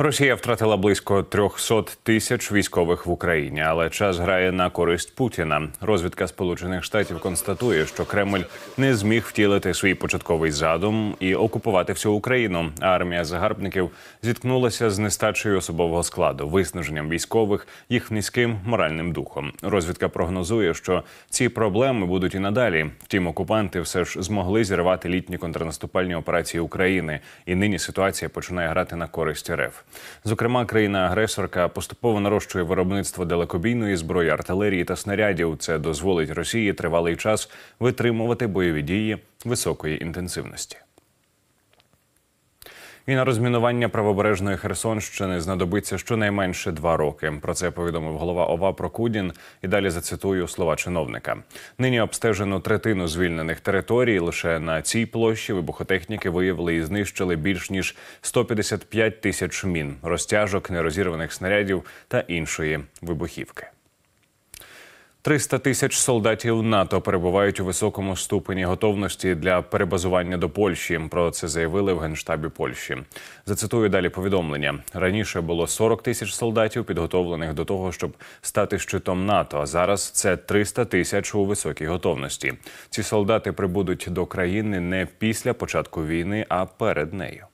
Росія втратила близько 300 тисяч військових в Україні, але час грає на користь Путіна. Розвідка Сполучених Штатів констатує, що Кремль не зміг втілити свій початковий задум і окупувати всю Україну. А армія загарбників зіткнулася з нестачею особового складу, виснаженням військових, їх низьким моральним духом. Розвідка прогнозує, що ці проблеми будуть і надалі. Втім, окупанти все ж змогли зірвати літні контрнаступальні операції України, і нині ситуація починає грати на користь РФ. Зокрема, країна-агресорка поступово нарощує виробництво далекобійної зброї, артилерії та снарядів. Це дозволить Росії тривалий час витримувати бойові дії високої інтенсивності. І на розмінування правобережної Херсонщини знадобиться щонайменше два роки. Про це повідомив голова ОВА Прокудін. І далі зацитую слова чиновника. Нині обстежено третину звільнених територій. Лише на цій площі вибухотехніки виявили і знищили більш ніж 155 тисяч мін, розтяжок, нерозірваних снарядів та іншої вибухівки. 300 тисяч солдатів НАТО перебувають у високому ступені готовності для перебазування до Польщі. Про це заявили в генштабі Польщі. Зацитую далі повідомлення. Раніше було 40 тисяч солдатів, підготовлених до того, щоб стати щитом НАТО. А зараз це 300 тисяч у високій готовності. Ці солдати прибудуть до країни не після початку війни, а перед нею.